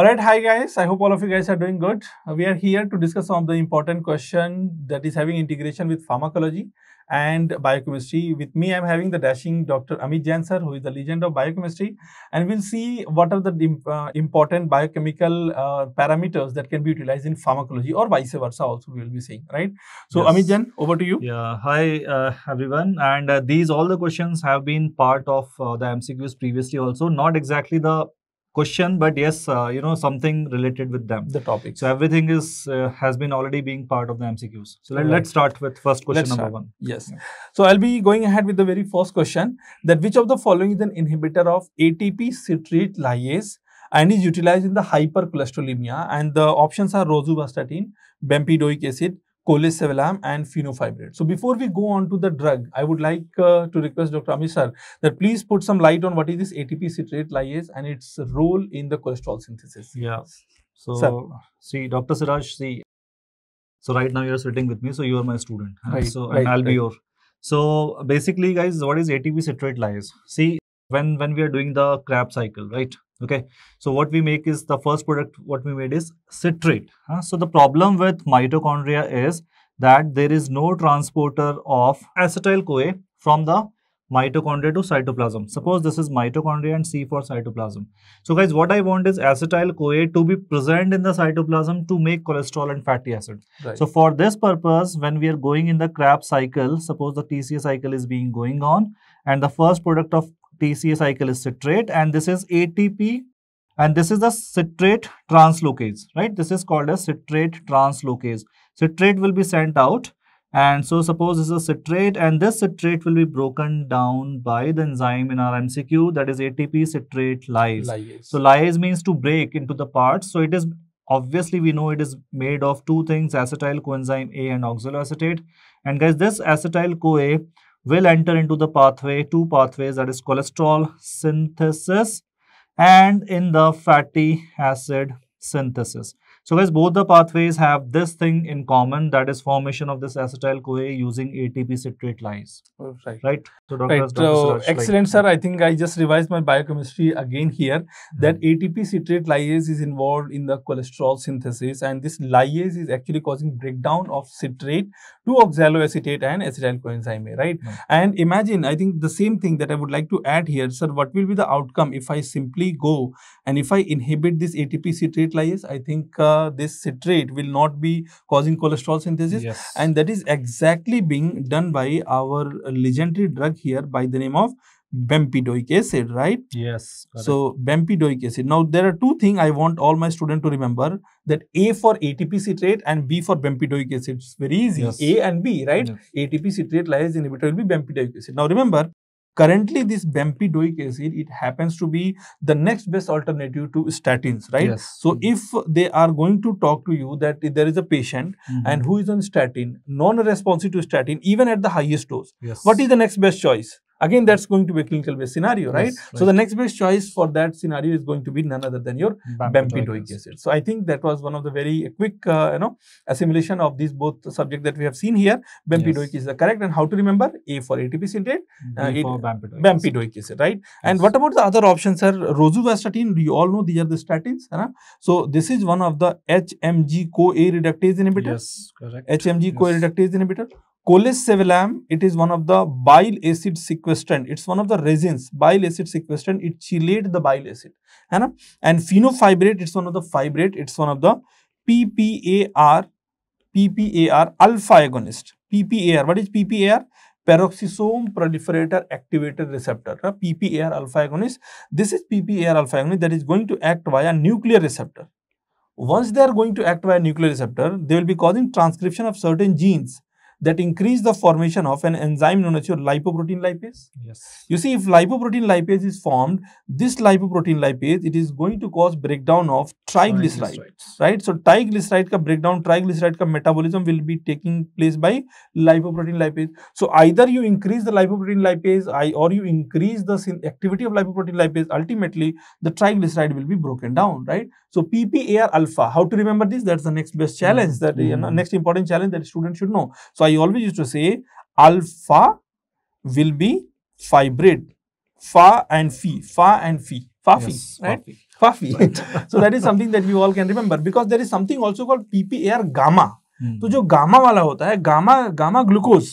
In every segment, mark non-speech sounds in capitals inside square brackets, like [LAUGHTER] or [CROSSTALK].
All right, hi guys. I hope all of you guys are doing good. Uh, we are here to discuss some of the important question that is having integration with pharmacology and biochemistry. With me, I'm having the dashing Dr. Amit Jain sir, who is the legend of biochemistry, and we'll see what are the uh, important biochemical uh, parameters that can be utilized in pharmacology or vice versa. Also, we will be seeing right. So, yes. Amit Jain, over to you. Yeah. Hi uh, everyone, and uh, these all the questions have been part of uh, the MCQs previously. Also, not exactly the question but yes uh, you know something related with them. The topic so everything is uh, has been already being part of the mcqs so let, us start with first question let's number start. one. Yes. Yeah. so i'll be going ahead with the very first question that which of the following is an inhibitor of atp citrate lyase and is utilized in the hypercholesterolemia? And the options are rosuvastatin bempedoic acid colesevelam and fenofibrate. So before we go on to the drug, I would like uh, to request Dr. Amit sir that please put some light on what is this ATP citrate lyase and its role in the cholesterol synthesis. Yeah. So sir. see, Dr. Siraj, see. So right now you are sitting with me, so you are my student. Right, so right, and I'll right. be your. So basically, guys, what is ATP citrate lyase? See, when when we are doing the Krebs cycle, right? okay so what we make is the first product what we made is citrate huh? so the problem with mitochondria is that there is no transporter of acetyl coa from the mitochondria to cytoplasm suppose this is mitochondria and c for cytoplasm so guys what i want is acetyl coa to be present in the cytoplasm to make cholesterol and fatty acid right. so for this purpose when we are going in the Krebs cycle suppose the tca cycle is being going on and the first product of TCA cycle is citrate and this is ATP and this is the citrate translocase, right? This is called a citrate translocase. Citrate will be sent out and so suppose this is a citrate and this citrate will be broken down by the enzyme in our MCQ that is ATP citrate lyase. lyase. So lyase means to break into the parts. So it is obviously we know it is made of two things acetyl coenzyme A and oxaloacetate. And guys this acetyl CoA will enter into the pathway, two pathways that is cholesterol synthesis and in the fatty acid synthesis. So guys, both the pathways have this thing in common that is formation of this acetyl CoA using ATP citrate lyase. Oh, right. Right. So, Dr. Right. so excellent, sir. I think I just revised my biochemistry again here that mm. ATP citrate lyase is involved in the cholesterol synthesis and this lyase is actually causing breakdown of citrate to oxaloacetate and acetyl coenzyme A, right? Mm. And imagine, I think the same thing that I would like to add here, sir, what will be the outcome if I simply go and if I inhibit this ATP citrate lyase? I think uh, this citrate will not be causing cholesterol synthesis yes. and that is exactly being done by our legendary drug here by the name of bempedoic acid right yes correct. so bempedoic acid now there are two things i want all my students to remember that a for atp citrate and b for bempedoic acid it's very easy yes. a and b right yes. atp citrate lyase inhibitor will be bempedoic acid now remember currently this bempedoic acid it happens to be the next best alternative to statins right yes. so mm -hmm. if they are going to talk to you that there is a patient mm -hmm. and who is on statin non-responsive to statin even at the highest dose yes. what is the next best choice Again, that's going to be a clinical based scenario, right? Yes, right? So the next best choice for that scenario is going to be none other than your bempedoic acid. So I think that was one of the very quick, uh, you know, assimilation of these both subject that we have seen here. Bempedoic yes. is the correct, and how to remember A for ATP citrate, uh, for bempedoic, bempedoic acid, right? Yes. And what about the other options, sir? Rosuvastatin. You all know these are the statins, huh? So this is one of the HMG CoA reductase inhibitor. Yes, correct. HMG CoA reductase inhibitor. Colesevelam, it is one of the bile acid sequestrant. It's one of the resins, bile acid sequestrant. It chelate the bile acid. And, fenofibrate, it's one of the fibrate. It's one of the PPAR, PPAR alpha agonist. PPAR, what is PPAR? Peroxisome proliferator activator receptor, uh, PPAR alpha agonist. This is PPAR alpha agonist that is going to act via nuclear receptor. Once they are going to act via nuclear receptor, they will be causing transcription of certain genes that increase the formation of an enzyme known as your lipoprotein lipase. Yes. You see, if lipoprotein lipase is formed, this lipoprotein lipase, it is going to cause breakdown of triglycerides, triglycerides. right? So, triglyceride ka breakdown, triglyceride ka metabolism will be taking place by lipoprotein lipase. So, either you increase the lipoprotein lipase or you increase the activity of lipoprotein lipase, ultimately the triglyceride will be broken down, right? So, PPAR alpha, how to remember this? That's the next best challenge mm -hmm. that, you know, next important challenge that students should know. So, I always used to say alpha will be fibrate, Fa and Phi, Fa and Phi, Fa yes, right? puffy. [LAUGHS] so that is something that you all can remember because there is something also called PPAR gamma. तो जो gamma वाला होता है gamma gamma glucose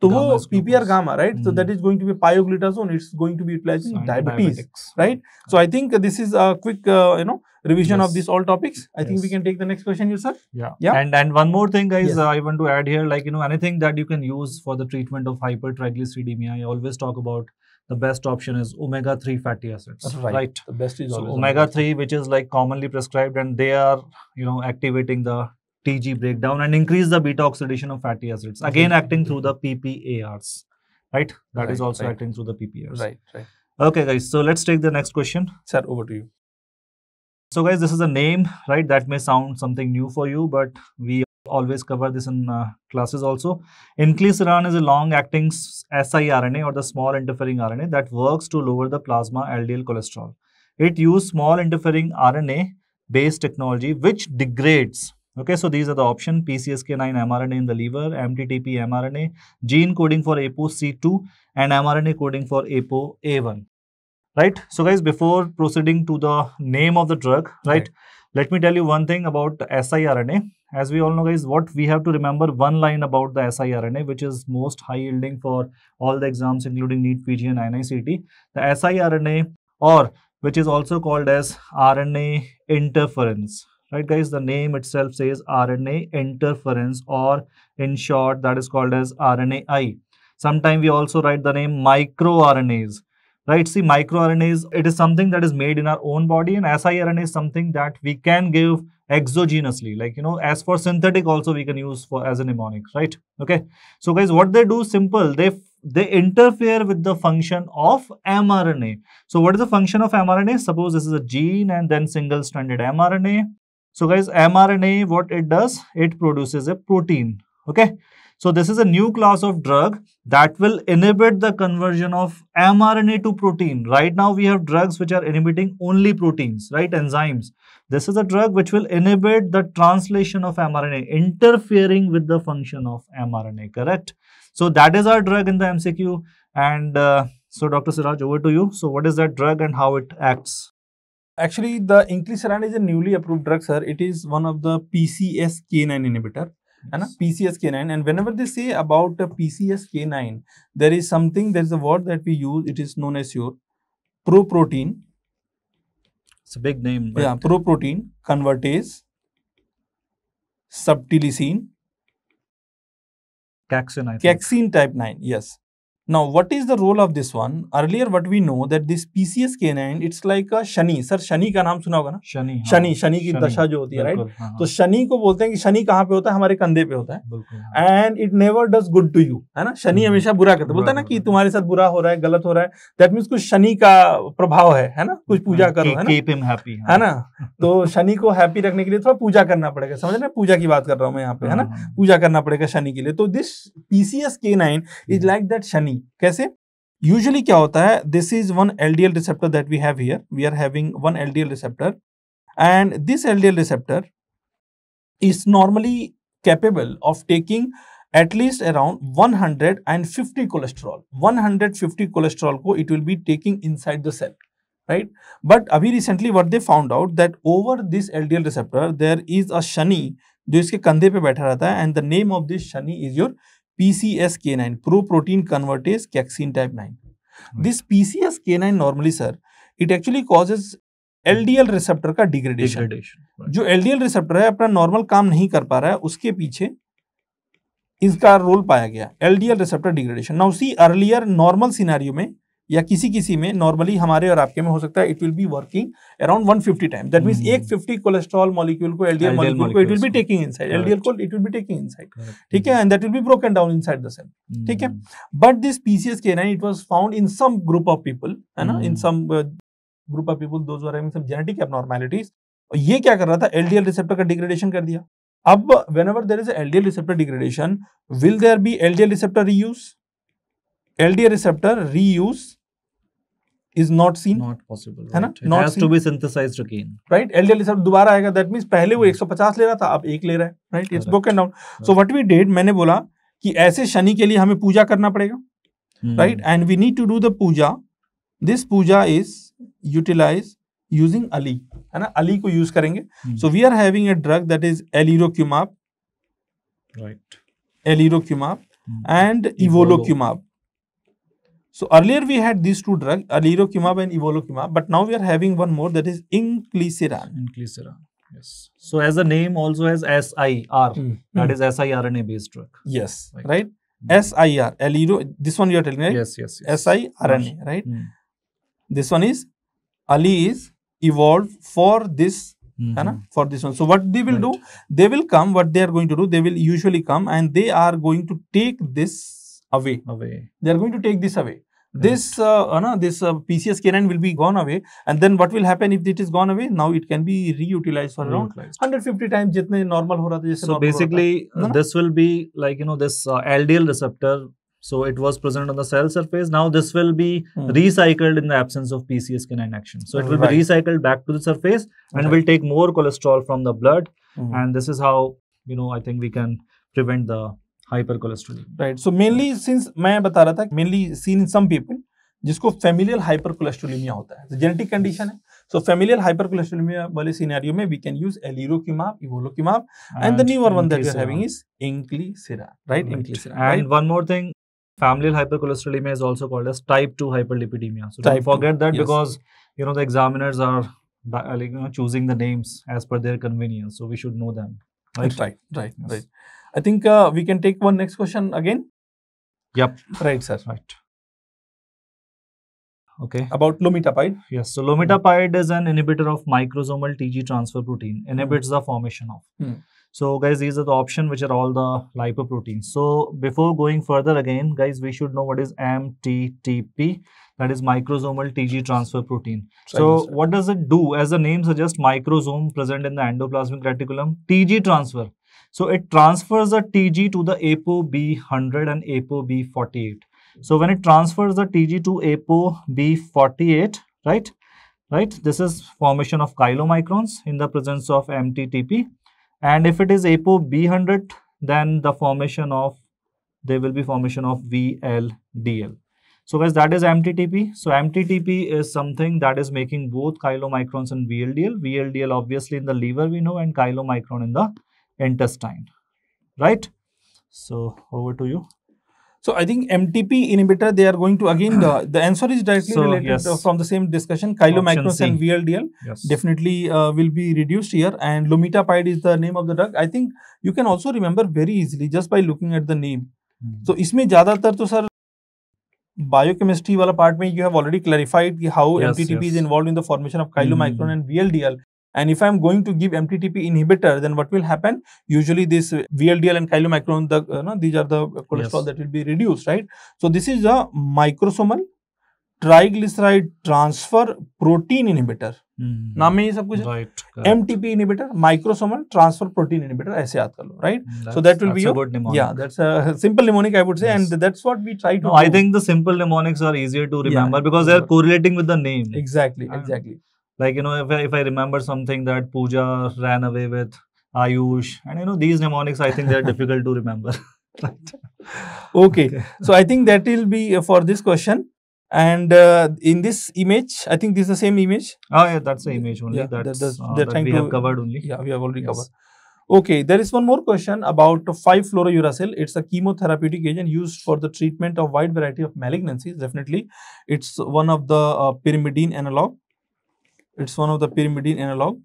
तो वो PPR gamma right so that is going to be pioglitazone it's going to be utilized in diabetes right so i think this is a quick uh, you know revision yes. of these all topics i yes. think we can take the next question here sir yeah yeah and and one more thing guys yes. uh, i want to add here like you know anything that you can use for the treatment of hypertriglyceridemia i always talk about the best option is omega 3 fatty acids right, right. the best is so omega 3 which is like commonly prescribed and they are you know activating the TG breakdown and increase the beta oxidation of fatty acids. Again, acting through the PPARs, right? That right, is also right. acting through the PPARs. Right, right. Okay, guys. So let's take the next question. Sir, over to you. So, guys, this is a name, right? That may sound something new for you, but we always cover this in uh, classes also. Inclisiran is a long-acting siRNA or the small interfering RNA that works to lower the plasma LDL cholesterol. It uses small interfering RNA based technology which degrades Okay, so these are the options PCSK9 mRNA in the liver, MTTP mRNA, gene coding for ApoC2 and mRNA coding for ApoA1. Right. So guys, before proceeding to the name of the drug, right, right. let me tell you one thing about siRNA. As we all know guys, what we have to remember one line about the siRNA, which is most high yielding for all the exams, including NEET, PG and INICET. The siRNA or which is also called as RNA interference right guys the name itself says RNA interference or in short that is called as RNAi sometimes we also write the name microRNAs. Right see microRNAs it is something that is made in our own body and siRNA is something that we can give exogenously. Like you know as for synthetic also we can use for as a mnemonic right? Okay. So guys what they do simple they they interfere with the function of mRNA. So what is the function of mRNA? Suppose this is a gene and then single stranded mRNA so guys, mRNA, what it does, it produces a protein. Okay. So this is a new class of drug that will inhibit the conversion of mRNA to protein. Right now we have drugs which are inhibiting only proteins, right? Enzymes. This is a drug which will inhibit the translation of mRNA, interfering with the function of mRNA, correct? So that is our drug in the MCQ. And uh, so Dr. Siraj, over to you. So what is that drug and how it acts? Actually, the inclisiran is a newly approved drug, sir. It is one of the PCSK9 inhibitor. Yes. PCSK9 and whenever they say about a PCSK9 there is something there is a word that we use it is known as your proprotein it's a big name yeah proprotein convertase subtilisin kexin I think. kexin type 9 yes now, what is the role of this one? Earlier, what we know that this PCSK9, it's like a Shani sir Shani का नाम सुना होगा ना? शनि शनि शनि की दशा जो होती है राइट तो शनि को बोलते हैं कि शनि कहाँ पे होता है? हमारे कंधे पे होता है। And it never does good to you है ना? शनि हमेशा बुरा करता है। बोलता है ना कि तुम्हारे साथ बुरा हो रहा है गलत हो रहा है। दैट मीन्स कुछ शनि का प्रभाव है है ना? कुछ पूजा करो है। है ना? तो शनि को हैप्पी रखने के लिए थोड़ा पूजा करना पड़ेगा। समझ रहे पूजा की बात कर रहा हूँ मैं यहाँ पे है ना? पूजा करना पड़ेगा शनि के लिए। तो this PCS K nine is like that Shani नहीं। कैसे? यूजली क्या होता है this is one L D L receptor that we have here we are having one L D L receptor and this L D L receptor is normally capable of taking at least around one hundred and fifty cholesterol one hundred fifty cholesterol को it will be taking inside the cell right but अभी recently what they found out that over this L D L receptor there is a Shani जो इसके कंधे पे बैठा रहता है and the name of this Shani is your PCSK9, pro-protein convertase caxin type 9. Right. This PCSK9 normally, sir, it actually causes LDL receptor का degradation right. जो LDL receptor है अपना नॉर्मल काम नहीं कर पा रहा है उसके पीछे इसका रोल पाया गया LDL receptor degradation now see earlier normal scenario में या किसी किसी में नॉर्मली हमारे और आपके में हो सकता है it will be working around 150 fifty time that means एक 50 कोलेस्ट्रॉल मॉलिक्यूल को एलडीएल मॉलिक्यूल को it will be taking inside LDL को it will be taking inside ठीक है? And that will be broken down inside the cell ठीक है? But this PCSK9 it was found in some group of people है ना? In some group of people those having some genetic abnormalities और ये क्या कर रहा था? एलडीएल रिसेप्टर का डिग्रेडेशन कर दिया। अब whenever there is a LDL receptor degradation will there be LDL receptor reuse? LDL receptor reuse is not seen not possible है ना? Not to be synthesised again right LDL सब दोबारा आएगा that means पहले वो 150 ले रहा था अब एक ले रहा है right it's broken down so what we did मैंने बोला कि ऐसे शनि के लिए हमें पूजा करना पड़ेगा right and we need to do the puja. This puja is utilise using Ali है ना? अली को यूज़ करेंगे. So we are having a drug that is alirocumab right alirocumab and evolocumab and Evolo. Evolocumab. So earlier we had these two drugs, Alirocumab and Evolocumab, but now we are having one more that is Inclisiran. Inclisiran. Yes. So as the name also has SIR, that is siRNA based drug. yes, Right. right? SIR, Aliro. This one you are telling right? Yes, yes, yes. SIRNA, right? Hmm. This one is Ali is evolved for this? Mhm. For this one. So what they will do? They will come. What they are going to do? They will usually come and they are going to take this away. Away. They are going to take this away. Uh, uh, this uh, uh, no, this uh, PCSK9 will be gone away. And then what will happen if it is gone away? Now it can be reutilized for around 150 times jitne normal ho tha so basically this will be like you know this uh, LDL receptor. So it was present on the cell surface. Now this will be hmm. recycled in the absence of PCSK9 action. So it will right. be recycled back to the surface and right. will take more cholesterol from the blood. Hmm. and this is how you know I think we can prevent the right so mainly since मैं बता रहा था mainly seen in some people जिसको familial hypercholesterolemia होता है genetic condition है so familial hypercholesterolemia वाले scenario में we can use alirocumab evolocumab and the newer one that we are having is right. Inclisiran And right thing, familial hypercholesterolemia is also called as type 2 hyperlipidemia. So Type don't forget 2, that yes. because you know the examiners are ba- like you know choosing the names as per their convenience. So we should know them. Right. right right Yes. right I think uh, we can take one next question again Yep. right sir Right. Okay. about lomitapide Yes. So lomitapide is an inhibitor of microsomal TG transfer protein. Inhibits the formation of. Hmm. So guys, these are the options which are all the lipoproteins. So before going further again, guys, we should know what is MTTP. That is microsomal TG transfer protein. So what does it do? As the name suggests, microsome present in the endoplasmic reticulum, TG transfer. So it transfers the TG to the ApoB100 and ApoB48. So when it transfers the TG to ApoB48, right? Right, this is formation of chylomicrons in the presence of MTTP. And if it is ApoB100, then the formation of there will be formation of VLDL. So guys, that is MTTP. So MTTP is something that is making both chylomicrons and VLDL. VLDL obviously in the liver we know and chylomicron in the intestine. Right? So over to you. So I think MTP inhibitor, they are going to again, the, the answer is directly So, related yes. uh, from the same discussion. Chylomicrons and VLDL Yes. definitely uh, will be reduced here. And lomitapide is the name of the drug. I think you can also remember very easily just by looking at the name. Hmm. So इसमें ज़्यादातर तो sir biochemistry वाला part में you have already clarified कि how Yes, MTTP is. Involve in the formation of chylomicron Hmm. and VLDL. And if I'm going to give MTTP inhibitor, then what will happen? Usually, this VLDL and chylomicron, the uh, no, these are the cholesterol Yes. that will be reduced, right? So this is a microsomal triglyceride transfer protein inhibitor. Hmm. नाम में ये सब कुछ है Right. MTP inhibitor, microsomal transfer protein inhibitor. ऐसे याद कर लो, right? So That's- that will be that's a your good mnemonic. Yeah, that's a simple mnemonic, I would say, Yes. and that's what we try to. No, do. I think the simple mnemonics are easier to Yeah. remember because they're Yeah. correlating with the name. exactly, exactly. Like, you know, if I, if I remember something that Pooja ran away with Ayush, and you know, these mnemonics, I think they're [LAUGHS] difficult to remember. [LAUGHS] right. Okay, so I think that will be for this question. And uh, in this image, I think this is the same image. Oh, yeah, that's the image only. Yeah, that's that's- uh, they're that trying we have to- covered only. Yeah, we have already Yes. covered. Okay, there is one more question about 5-fluorouracil. It's a chemotherapeutic agent used for the treatment of wide variety of malignancies. Definitely, it's one of the uh, pyrimidine analog. It's one of the pyrimidine analog.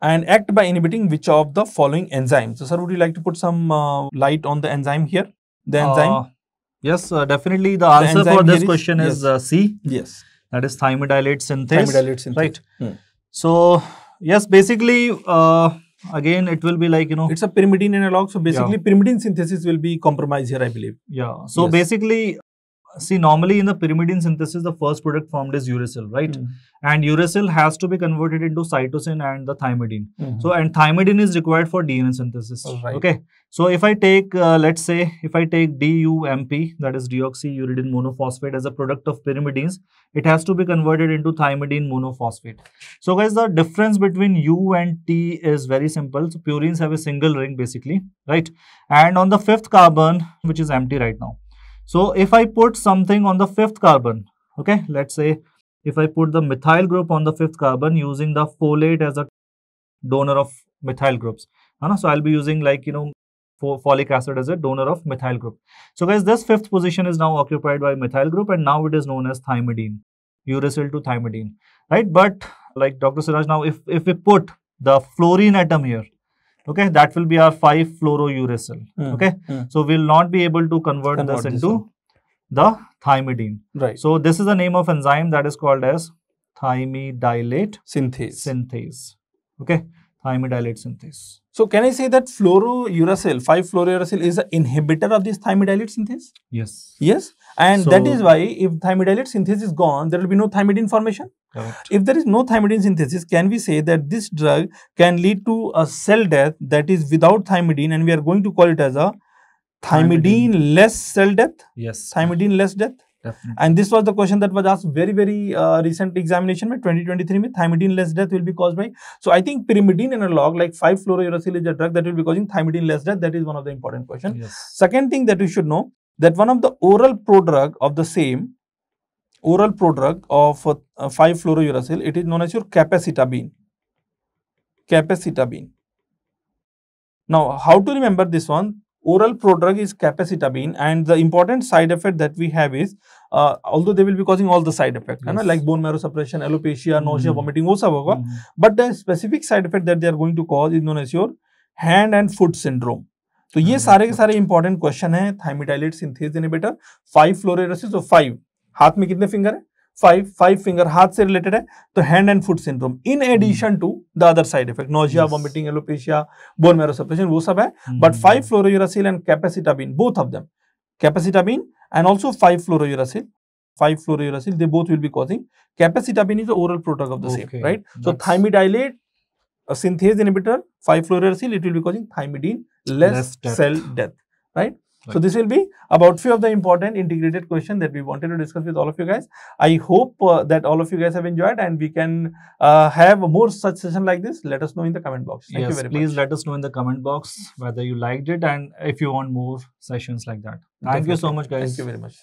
And act by inhibiting which of the following enzymes? So, sir, would you like to put some uh, light on the enzyme here? The enzyme? Uh, yes, uh, definitely. The answer for this question is yes. uh, C. yes. That is thymidylate synthase. Thymidylate synthase. Right. Hmm. So, yes, basically, uh, again, it will be like, you know, It's a pyrimidine analog. So, basically, pyrimidine synthesis will be compromised here, I believe. Yeah. So Yes. basically, see, normally in the pyrimidine synthesis, the first product formed is uracil, right? Hmm. And uracil has to be converted into cytosine and the thymidine. Mhm. So, and thymidine is required for DNA synthesis. Right. Okay. So, if I take, uh, let's say, if I take DUMP, that is deoxyuridine monophosphate, as a product of pyrimidines, it has to be converted into thymidine monophosphate. So, guys, the difference between U and T is very simple. So, purines have a single ring basically, right? And on the fifth carbon, which is empty right now. So, if I put something on the fifth carbon, okay, let's say if I put the methyl group on the fifth carbon using the folate as a donor of methyl groups. So I'll be using like, you know, folic acid as a donor of methyl group. So guys, this fifth position is now occupied by methyl group and now it is known as thymidine, uracil to thymidine, right? But like Dr. Siraj, now if, if we put the fluorine atom here, okay, that will be our 5-fluorouracil, mm. okay? Mm. So we'll not be able to convert, convert this into the thymidine. Right. So this is the name of enzyme that is called as thymidylate synthase. Synthase. Okay thymidylate synthase. So can I say that fluorouracil, 5-fluorouracil is an inhibitor of this thymidylate synthase? Yes. Yes. And so, that is why if thymidylate synthase is gone, there will be no thymidine formation. Correct. If there is no thymidine synthesis, can we say that this drug can lead to a cell death that is without thymidine and we are going to call it as a thymidine, thymidine. less cell death? Yes. Thymidine less death? Definitely. And this was the question that was asked very, very uh, recent examination with 2023 with thymidine less death will be caused by. So I think pyrimidine analog like 5-fluorouracil is a drug that will be causing thymidine less death. That is one of the important questions. Yes. Second thing that you should know that one of the oral prodrug of the same oral prodrug of uh, 5-fluorouracil, it is known as your capecitabine. Capecitabine. Now, how to remember this one? Oral prodrug is capecitabine and the important side effect that we have is uh, although they will be causing all the side effects yes. like bone marrow suppression alopecia mm -hmm. nausea vomiting wo sab hoga mm -hmm. but the specific side effect that they are going to cause is known as your hand and foot syndrome तो ये सारे के सारे important question है thymidylate synthase inhibitor five fluorouracil और five हाथ में कितने फिंगर है फाइव फाइव फिंगर हाथ से रिलेटेड है तो hand and foot syndrome in addition to the other side effect nausea vomiting alopecia bone marrow suppression वो सब है but five fluorouracil and capecitabine both of them capecitabine and also five fluorouracil 5 fluorouracil they both will be causing capecitabine is the oral prodrug of the okay. same right so thymidylate a synthase inhibitor 5 fluorouracil it will be causing thymidine less, less death. cell death right so this will be about few of the important integrated question that we wanted to discuss with all of you guys. I hope uh, that all of you guys have enjoyed and we can uh, have more such session like this. Let us know in the comment box. Thank yes, you very much. please much. let us know in the comment box whether you liked it and if you want more sessions like that. Thank Definitely. you so much guys. Thank you very much.